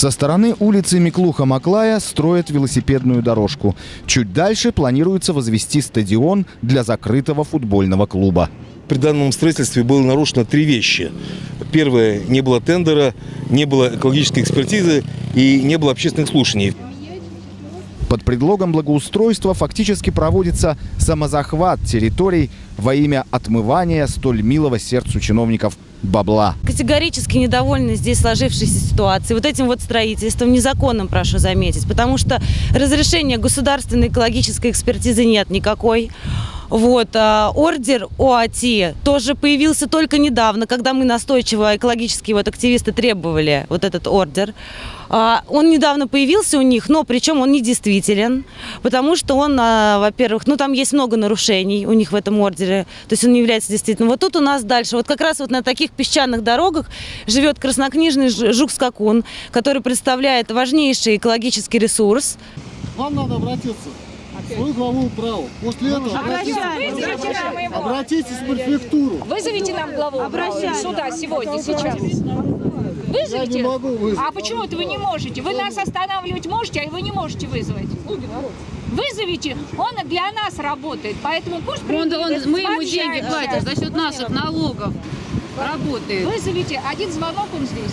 Со стороны улицы Миклуха-Маклая строят велосипедную дорожку. Чуть дальше планируется возвести стадион для закрытого футбольного клуба. При данном строительстве было нарушено три вещи. Первое, не было тендера, не было экологической экспертизы и не было общественных слушаний. Под предлогом благоустройства фактически проводится самозахват территорий во имя отмывания столь милого сердцу чиновников бабла. Категорически недовольны здесь сложившейся ситуацией, вот этим вот строительством, незаконным, прошу заметить, потому что разрешения государственной экологической экспертизы нет никакой. Вот, а, ордер ОАТИ тоже появился только недавно, когда мы настойчиво, экологические вот активисты требовали вот этот ордер. А, он недавно появился у них, но причем он не действителен, потому что он, а, во-первых, ну там есть много нарушений у них в этом ордере, то есть он не является действительным. Вот тут у нас дальше, вот как раз вот на таких песчаных дорогах живет краснокнижный жук-скакун, который представляет важнейший экологический ресурс. Вам надо обратиться свою главу убрал. После этого обратитесь, обратитесь в префектуру. Вызовите нам главу Обращайтесь. сюда сегодня, сейчас. Вызовите? Я не могу вызвать. А почему это вы не можете? Вы нас останавливать можете, а вы не можете вызвать. Вызовите, он для нас работает, поэтому пусть он, он, Мы ему деньги платим за счет наших налогов. Работает. Вызовите, один звонок он здесь.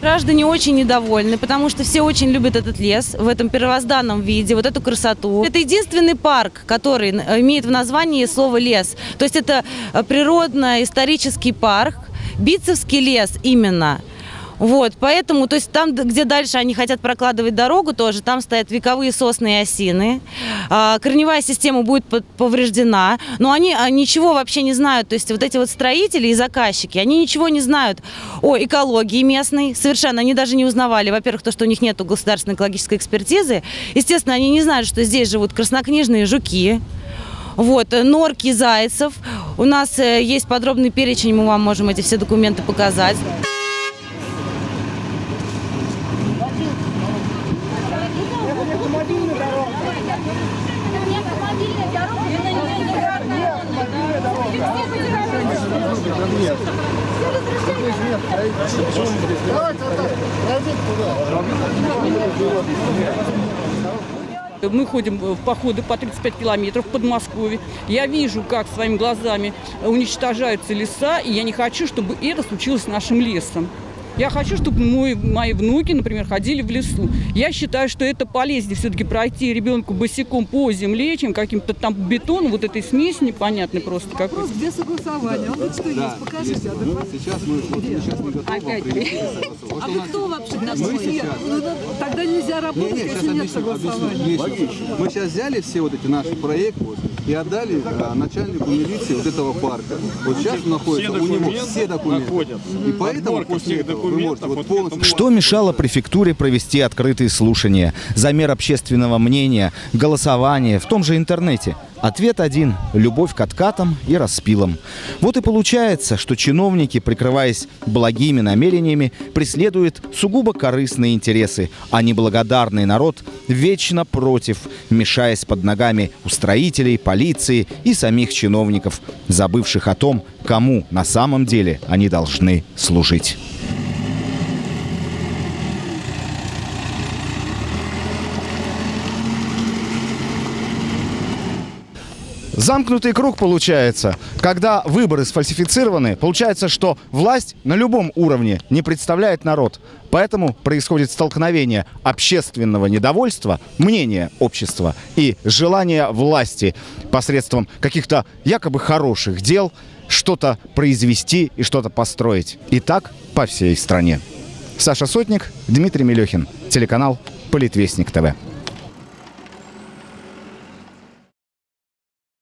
Граждане очень недовольны, потому что все очень любят этот лес в этом первозданном виде, вот эту красоту. Это единственный парк, который имеет в названии слово «лес». То есть это э, природно-исторический парк, Битцевский лес именно – вот, поэтому, то есть там, где дальше они хотят прокладывать дорогу тоже, там стоят вековые сосны и осины. А, корневая система будет повреждена, но они а, ничего вообще не знают. То есть вот эти вот строители и заказчики, они ничего не знают о экологии местной, совершенно. Они даже не узнавали, во-первых, то, что у них нет государственной экологической экспертизы. Естественно, они не знают, что здесь живут краснокнижные жуки, вот, норки зайцев. У нас э, есть подробный перечень, мы вам можем эти все документы показать. Давайте. Мы ходим в походы по 35 километров в Подмосковье. Я вижу, как своими глазами уничтожаются леса, и я не хочу, чтобы это случилось с нашим лесом. Я хочу, чтобы мой, мои внуки, например, ходили в лесу. Я считаю, что это полезнее все-таки пройти ребенку босиком по земле, чем каким-то там бетоном, вот этой смесь непонятной просто какой Вопрос, где согласование? Он что да, есть, покажите. Ну, сейчас мы, вот, сейчас мы готовы Опять А вы кто вообще такой? Ну, тогда нельзя работать, не, не, если нет согласования. Мы сейчас взяли все вот эти наши проекты вот, и отдали а, начальнику милиции вот этого парка. Вот сейчас находится у него все документы. И поэтому после этого что мешало префектуре провести открытые слушания, замер общественного мнения, голосование в том же интернете? Ответ один – любовь к откатам и распилам. Вот и получается, что чиновники, прикрываясь благими намерениями, преследуют сугубо корыстные интересы, а неблагодарный народ вечно против, мешаясь под ногами у строителей, полиции и самих чиновников, забывших о том, кому на самом деле они должны служить. Замкнутый круг получается. Когда выборы сфальсифицированы, получается, что власть на любом уровне не представляет народ. Поэтому происходит столкновение общественного недовольства, мнения общества и желания власти посредством каких-то якобы хороших дел что-то произвести и что-то построить. И так по всей стране. Саша Сотник, Дмитрий Мелехин, телеканал Политвестник ТВ.